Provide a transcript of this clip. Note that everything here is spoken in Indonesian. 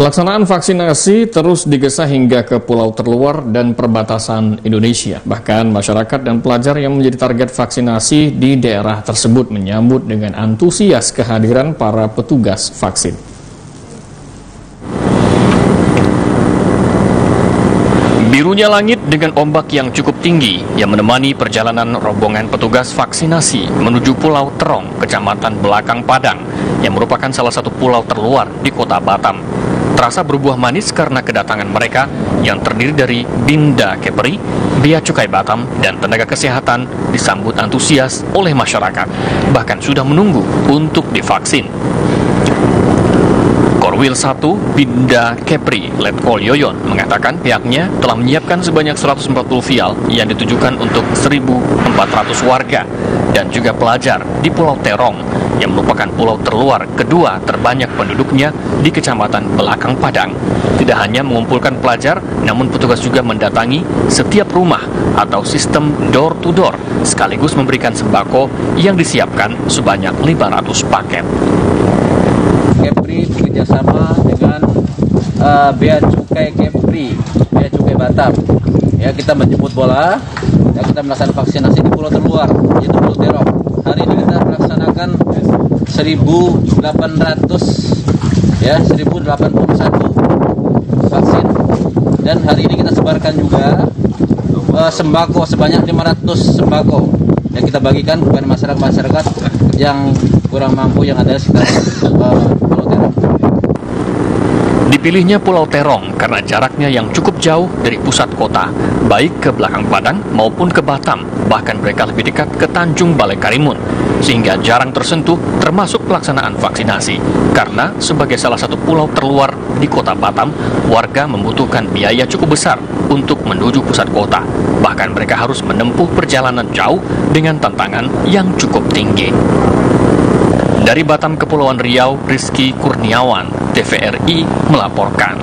Pelaksanaan vaksinasi terus digesa hingga ke pulau terluar dan perbatasan Indonesia. Bahkan masyarakat dan pelajar yang menjadi target vaksinasi di daerah tersebut menyambut dengan antusias kehadiran para petugas vaksin. Birunya langit dengan ombak yang cukup tinggi yang menemani perjalanan rombongan petugas vaksinasi menuju Pulau Terong, Kecamatan Belakang Padang, yang merupakan salah satu pulau terluar di kota Batam terasa berbuah manis karena kedatangan mereka yang terdiri dari Binda Kepri, Bea Cukai Batam, dan tenaga kesehatan disambut antusias oleh masyarakat, bahkan sudah menunggu untuk divaksin. Korwil 1 Binda Kepri Letkol Yoyon mengatakan pihaknya telah menyiapkan sebanyak 140 vial yang ditujukan untuk 1.400 warga dan juga pelajar di Pulau Terong yang merupakan pulau terluar kedua terbanyak penduduknya di Kecamatan Belakang Padang. Tidak hanya mengumpulkan pelajar, namun petugas juga mendatangi setiap rumah atau sistem door to door, sekaligus memberikan sembako yang disiapkan sebanyak 500 paket. Kepri bekerjasama dengan uh, Bea Cukai Kepri, Bea Cukai Batam. Ya, kita menjemput bola, ya, kita melaksanakan vaksinasi di pulau terluar, yaitu Pulau Terong. Hari ini kita melaksanakan 1800 ya 1081 vaksin dan hari ini kita sebarkan juga uh, sembako sebanyak 500 sembako yang kita bagikan kepada masyarakat-masyarakat yang kurang mampu yang ada sekitar uh, Pulau Terong. Dipilihnya Pulau Terong karena jaraknya yang cukup jauh dari pusat kota, baik ke belakang Padang maupun ke Batam, bahkan mereka lebih dekat ke Tanjung Balai Karimun sehingga jarang tersentuh termasuk pelaksanaan vaksinasi. Karena sebagai salah satu pulau terluar di kota Batam, warga membutuhkan biaya cukup besar untuk menuju pusat kota. Bahkan mereka harus menempuh perjalanan jauh dengan tantangan yang cukup tinggi. Dari Batam Kepulauan Riau, Rizky Kurniawan, TVRI melaporkan.